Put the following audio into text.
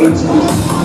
Merci.